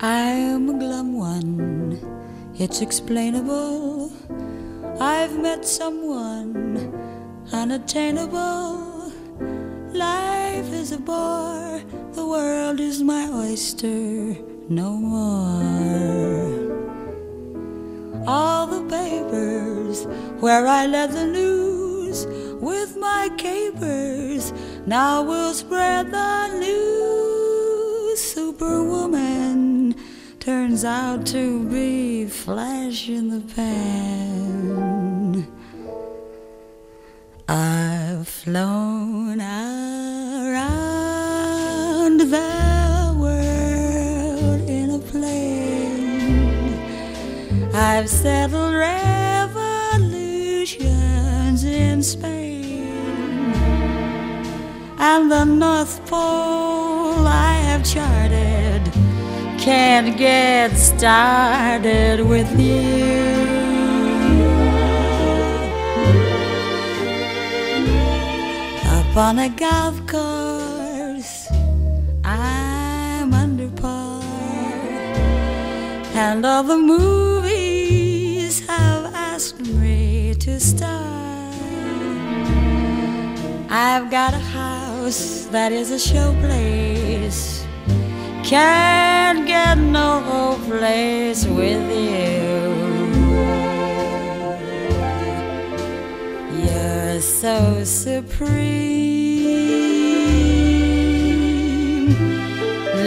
I'm a glum one, it's explainable. I've met someone unattainable. Life is a bore, the world is my oyster, no more. All the papers where I led the news with my capers now will spread the news. Superwoman turns out to be flash in the pan. I've flown around the world in a plane. I've settled revolutions in Spain. And the North Pole I have charted can't get started with you. Up on a golf course, I'm under par, and all the movies have asked me to star. I've got a house that is a showplace. No place with you. You're so supreme.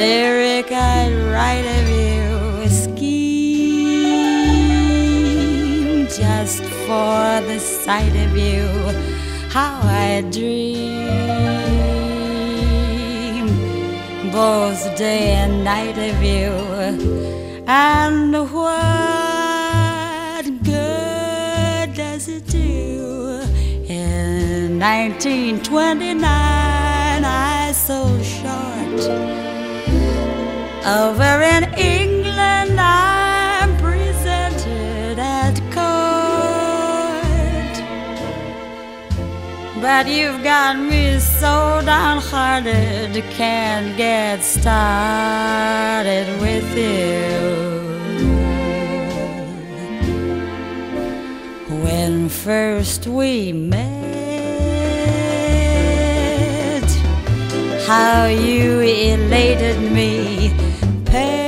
Lyric I'd write of you. Scheme just for the sight of you. How I dream both day and night of you. And what good does it do? In 1929, I sold short. Over in England, But you've got me so downhearted, can't get started with you. When first we met, how you elated me, pet.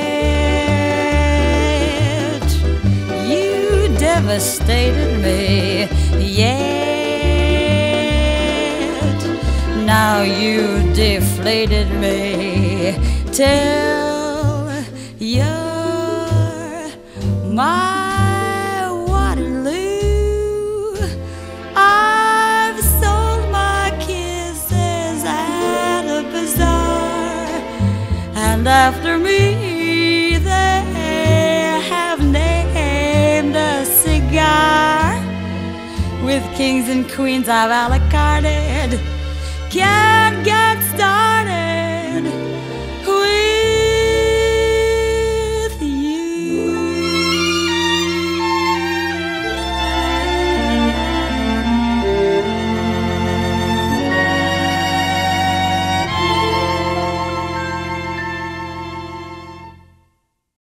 You devastated me, yet. You deflated me till you're my Waterloo. I've sold my kisses at a bazaar, and after me they have named a cigar. With kings and queens I've a la carded, can't get